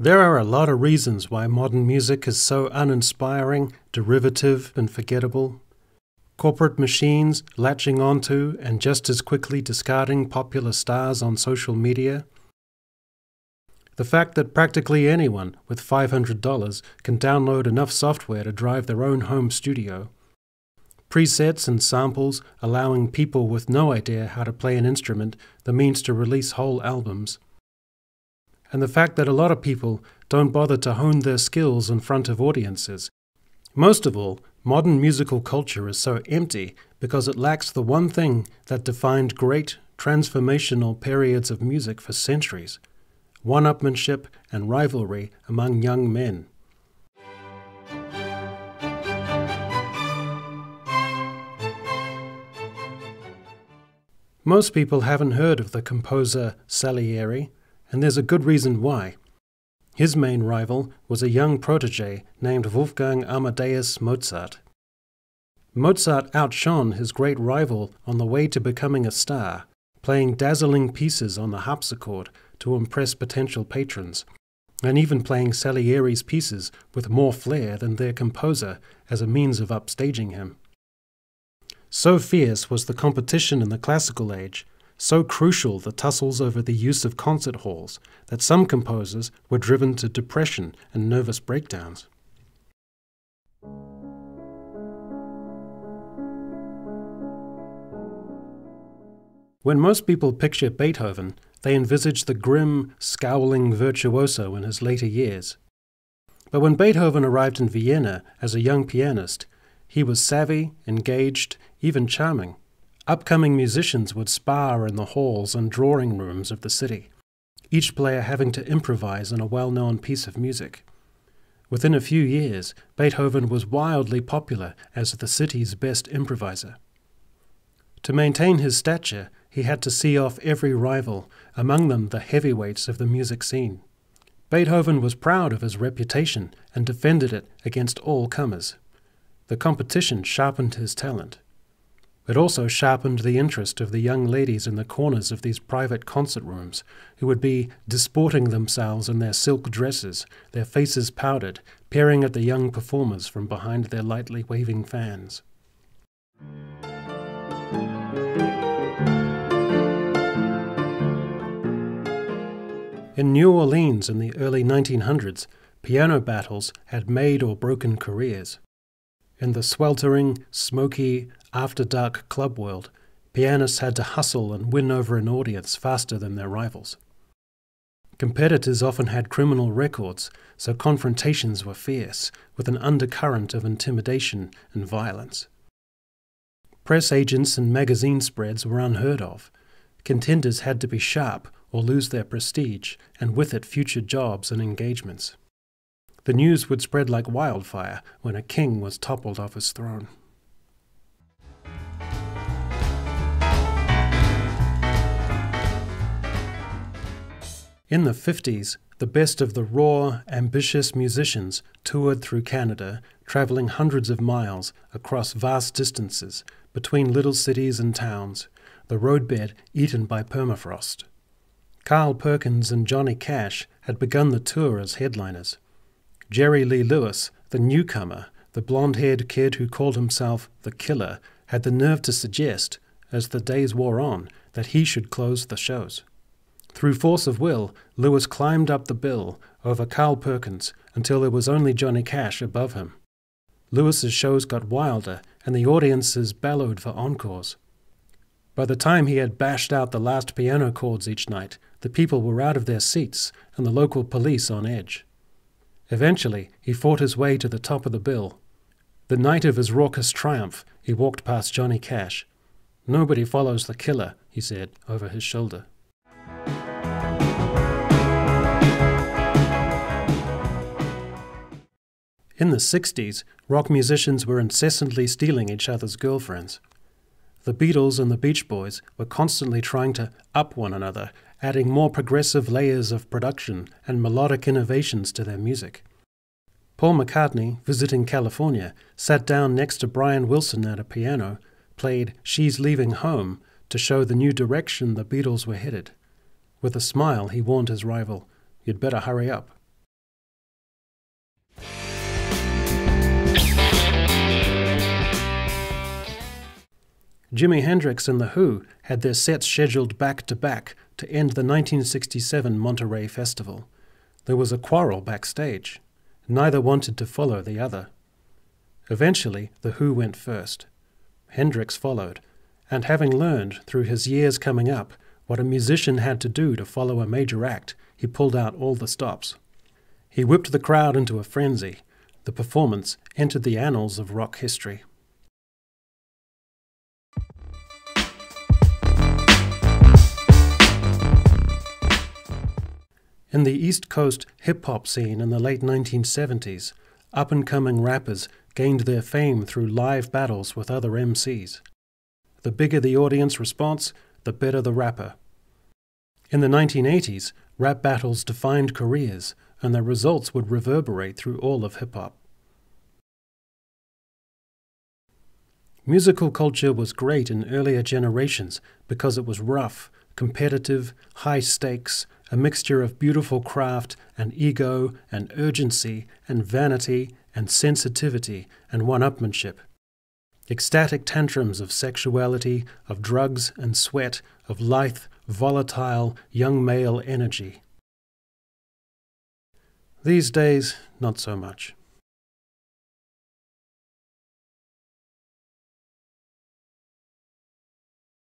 There are a lot of reasons why modern music is so uninspiring, derivative, and forgettable. Corporate machines latching onto and just as quickly discarding popular stars on social media. The fact that practically anyone with $500 can download enough software to drive their own home studio. Presets and samples allowing people with no idea how to play an instrument the means to release whole albums and the fact that a lot of people don't bother to hone their skills in front of audiences. Most of all, modern musical culture is so empty because it lacks the one thing that defined great, transformational periods of music for centuries one upmanship and rivalry among young men. Most people haven't heard of the composer Salieri and there's a good reason why. His main rival was a young protege named Wolfgang Amadeus Mozart. Mozart outshone his great rival on the way to becoming a star, playing dazzling pieces on the harpsichord to impress potential patrons, and even playing Salieri's pieces with more flair than their composer as a means of upstaging him. So fierce was the competition in the classical age so crucial the tussles over the use of concert halls that some composers were driven to depression and nervous breakdowns. When most people picture Beethoven, they envisage the grim, scowling virtuoso in his later years. But when Beethoven arrived in Vienna as a young pianist, he was savvy, engaged, even charming. Upcoming musicians would spar in the halls and drawing rooms of the city, each player having to improvise on a well known piece of music. Within a few years, Beethoven was wildly popular as the city's best improviser. To maintain his stature, he had to see off every rival, among them the heavyweights of the music scene. Beethoven was proud of his reputation and defended it against all comers. The competition sharpened his talent. It also sharpened the interest of the young ladies in the corners of these private concert rooms, who would be disporting themselves in their silk dresses, their faces powdered, peering at the young performers from behind their lightly waving fans. In New Orleans in the early 1900s, piano battles had made or broken careers. In the sweltering, smoky, after dark club world, pianists had to hustle and win over an audience faster than their rivals. Competitors often had criminal records, so confrontations were fierce, with an undercurrent of intimidation and violence. Press agents and magazine spreads were unheard of. Contenders had to be sharp or lose their prestige, and with it future jobs and engagements. The news would spread like wildfire when a king was toppled off his throne. In the 50s, the best of the raw, ambitious musicians toured through Canada, traveling hundreds of miles across vast distances between little cities and towns, the roadbed eaten by permafrost. Carl Perkins and Johnny Cash had begun the tour as headliners. Jerry Lee Lewis, the newcomer, the blond haired kid who called himself the Killer, had the nerve to suggest, as the days wore on, that he should close the shows. Through force of will, Lewis climbed up the bill over Carl Perkins until there was only Johnny Cash above him. Lewis's shows got wilder, and the audiences bellowed for encores. By the time he had bashed out the last piano chords each night, the people were out of their seats and the local police on edge. Eventually, he fought his way to the top of the bill. The night of his raucous triumph, he walked past Johnny Cash. Nobody follows the killer, he said over his shoulder. In the 60s, rock musicians were incessantly stealing each other's girlfriends. The Beatles and the Beach Boys were constantly trying to up one another adding more progressive layers of production and melodic innovations to their music. Paul McCartney, visiting California, sat down next to Brian Wilson at a piano, played She's Leaving Home to show the new direction the Beatles were headed. With a smile, he warned his rival, You'd better hurry up. Jimi Hendrix and The Who had their sets scheduled back to back to end the 1967 Monterey Festival. There was a quarrel backstage. Neither wanted to follow the other. Eventually, The Who went first. Hendrix followed, and having learned through his years coming up what a musician had to do to follow a major act, he pulled out all the stops. He whipped the crowd into a frenzy the performance entered the annals of rock history. In the East Coast hip hop scene in the late 1970s, up and coming rappers gained their fame through live battles with other MCs. The bigger the audience response, the better the rapper. In the 1980s, rap battles defined careers, and their results would reverberate through all of hip hop. Musical culture was great in earlier generations because it was rough, competitive, high stakes, a mixture of beautiful craft and ego and urgency and vanity and sensitivity and one upmanship. Ecstatic tantrums of sexuality, of drugs and sweat, of lithe, volatile, young male energy. These days, not so much.